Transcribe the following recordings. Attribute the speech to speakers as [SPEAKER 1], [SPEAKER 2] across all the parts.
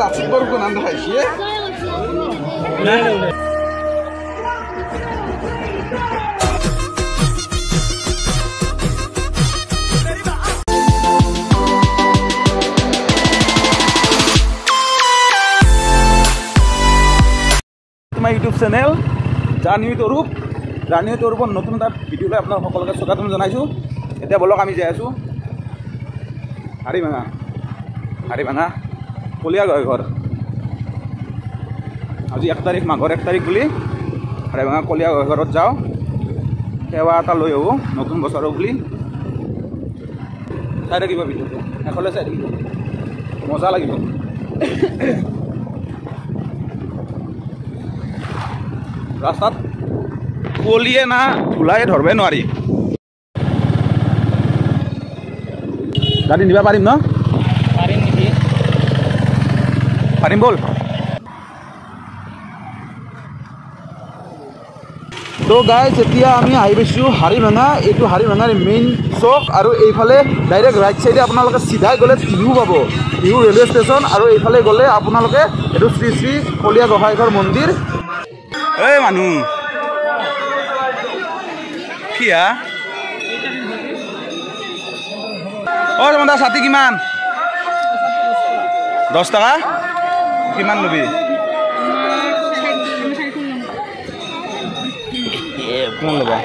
[SPEAKER 1] লাচিত বৰফুকন দেখাইছে তোমাৰ YouTube channel journey তৰুপ জাৰ্ণি তৰুপৰ নতুন এটা ভিডিঅ'লৈ আপোনাক সকলোকে স্বাগতম জনাইছোঁ। এতিয়া বলক আমি যাই আছোঁ। হাৰি ভাঙা হাৰি ভাঙা কলীয়া গৈ ঘৰ। আজি এক তাৰিখ মাঘৰ এক তাৰিখ বুলি হাৰি ভাঙা কলীয়া গৈ ঘৰত যাওঁ। সেৱা এটা লৈ আহোঁ নতুন বছৰৰ বুলি। চাই থাকিব ভিডিঅ'টো শেষলৈ চাই থাকিব। মজা লাগিব। ৰাস্তাত কুঁৱলীয়ে না ধূলাই ধৰিবই নোৱাৰি। গাড়ী নিব পাৰিম ন
[SPEAKER 2] পাৰিম নেকি
[SPEAKER 1] পাৰিম ব'ল তো গাইজ এতিয়া আমি আহি পাইছোঁ হাৰিভাঙা এইটো হাৰিভাঙাৰ মেইন চক আৰু এইফালে ডাইৰেক্ট ৰাইট চাইডে আপোনালোকে চিধাই গ'লে টিহু পাব। টিহু ৰেলৱে ষ্টেচন আৰু এইফালে গ'লে আপোনালোকে এইটো শ্ৰী শ্ৰী কলীয়া গোসাঁইঘৰ মন্দিৰ। এই মানুহ। কি হা অ তোমাৰ ছাতি কিমান? দহ টকা? কিমান ল'বি? কিমান ল'বা?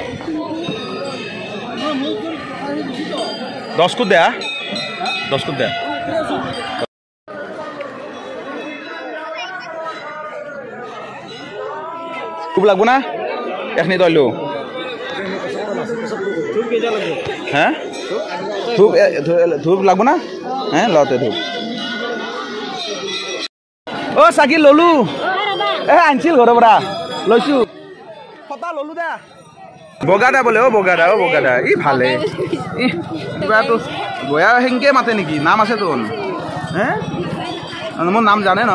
[SPEAKER 1] দহ কোট দে দহ কোট দে। খুব লাগব না? এখনি তই লো হা ধূপ ধূপ লাগব না? হে লওঁতে ধূপ। অ চাকি ললো। এ আনিছিল ঘৰৰ পৰা। লৈছো। ফটা ললো দে। বগাদা বোলে অ বগাদা অ বগাদা ই ভালে। ই কিবাটো বয়া সেনকে মাতে নেকি? নাম আছে তোন হে? মোৰ নাম জানে ন?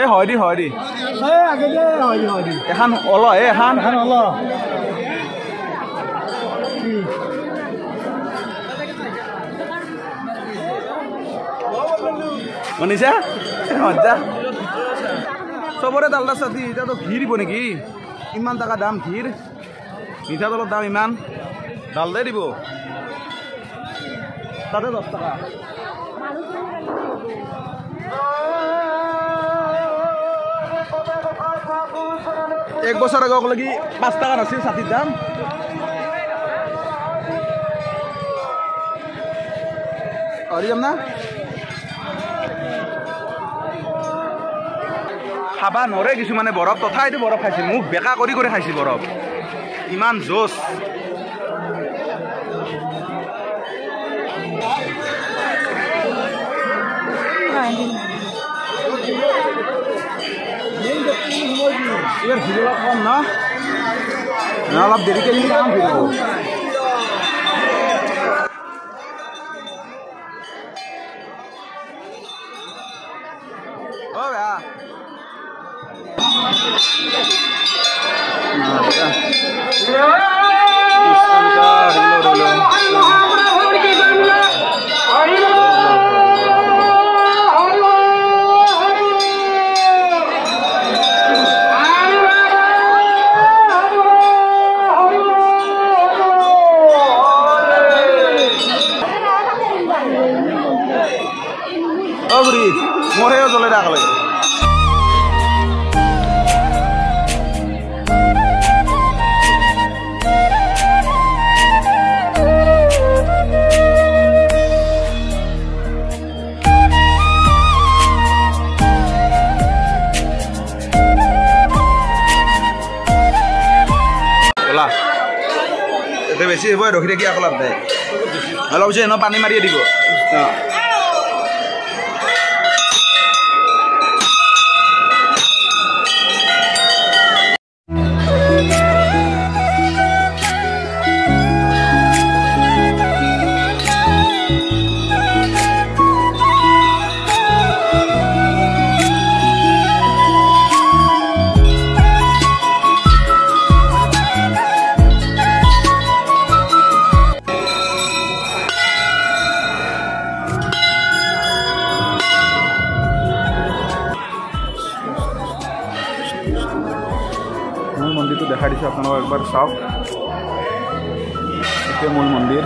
[SPEAKER 1] এই হয় দি হয় দি। এখন অল হে এখন শুনিছা? মজা। চবৰে ডালদা চাতি এতিয়াতো ঘি দিব নেকি? ইমান টকা দাম ঘিৰ? মিঠাতেলৰ দাম ইমান? ডালদাই দিব। তাতে দহ টকা। এক বছৰ আগক লাগি পাঁচ টকা নাছিল ছাতিৰ দাম? হৰি যাম না? খাবা নৰে কিছুমানে বৰফ, তথাপিতো বৰফ খাইছে। মোক বেকা কৰি কৰি খাইছে বৰফ। ইমান জোচ এইবাৰ ভিৰ অলপ কম ন? অলপ দেৰিকে কাম মোৰহে জ্বলে দে আগলৈ ওলা এতিয়া বেছি হ'ব ৰখি থাকি আকৌ লাভ নাই অলপ পিছত এনেও পানী মাৰিয়ে দিব অঁ खाडीच्या एक बार साफ़। इथे मूळ मंदिर।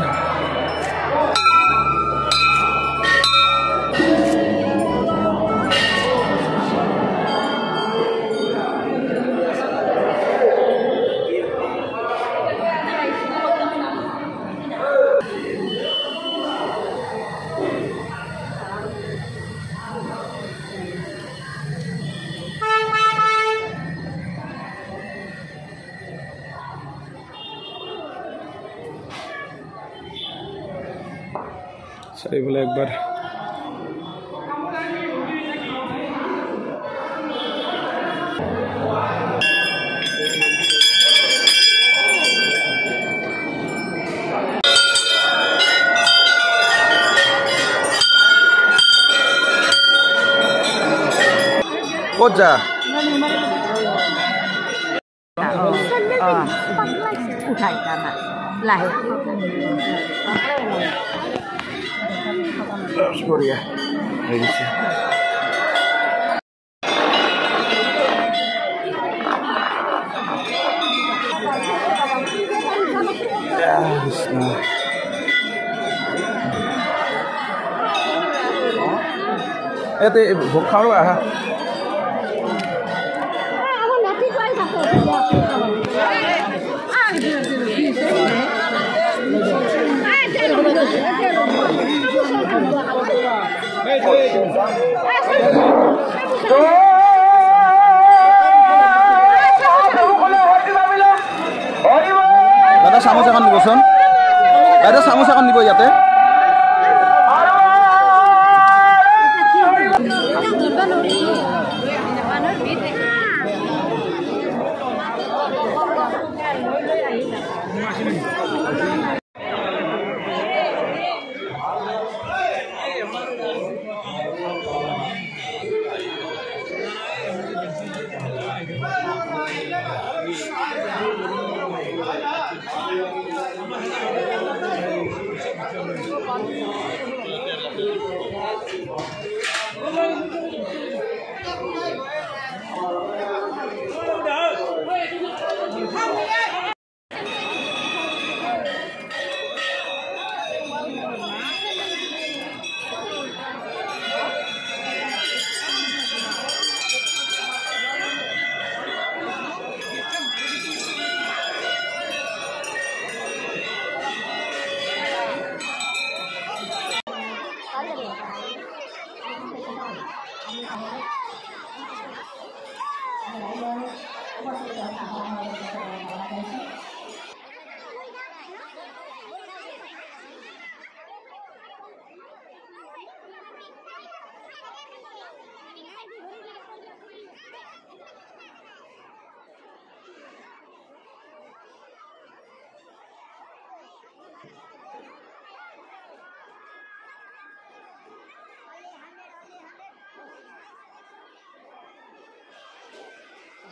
[SPEAKER 1] শাড়িগুলো একবার। যা।
[SPEAKER 2] ờ thầy cả
[SPEAKER 1] mà lại sorry ya Ya, bismillah. Ê, tê, vốn khó đâu à ha? À.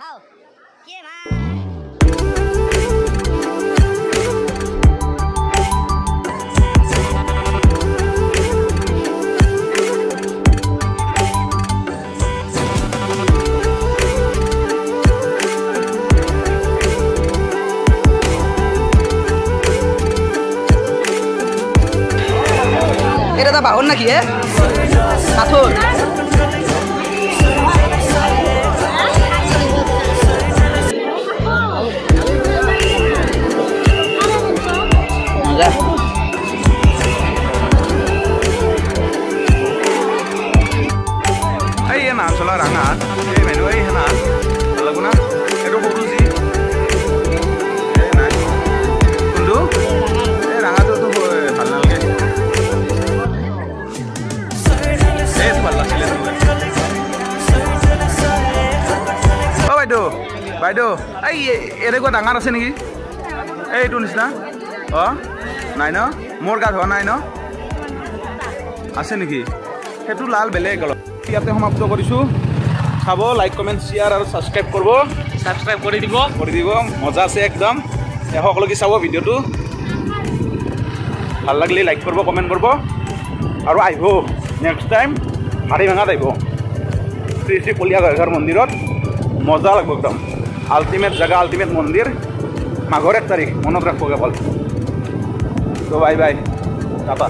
[SPEAKER 1] how TMI 이러다
[SPEAKER 3] 마올 나기에? 아톨
[SPEAKER 1] এই এই ৰাঙা এই এই হেনা এইটো সৰু যি এই কোনটো এই ৰাঙাটোতো ভাল নালাগে অ বাইদেউ বাইদেউ এই এনেকুৱা ডাঙৰ আছে নেকি এইটো নিচিনা অঁ নাই ন মোৰ গাত হোৱা নাই ন আছে নেকি সেইটো লাল বেলেগ অলপ ইয়াতে সমাপ্ত কৰিছোঁ চাব লাইক কমেণ্ট শ্বেয়াৰ আৰু ছাবস্ক্ৰাইব কৰিব।
[SPEAKER 4] ছাবস্ক্ৰাইব কৰি দিব।
[SPEAKER 1] কৰি দিব মজা আছে একদম। সকলোকে চাব ভিডিঅ'টো। ভাল লাগিলে লাইক কৰিব কমেণ্ট কৰিব। আৰু আহিব নেক্সট টাইম হাড়ি ভাঙাত আহিব। শ্ৰী শ্ৰী কলীয়া গায়ঘৰ মন্দিৰত। মজা লাগিব একদম। আল্টিমেট জেগা আল্টিমেট মন্দিৰ। মাঘৰ এক তাৰিখ মনত ৰাখব কেৱল তো বাই বাই টাটা।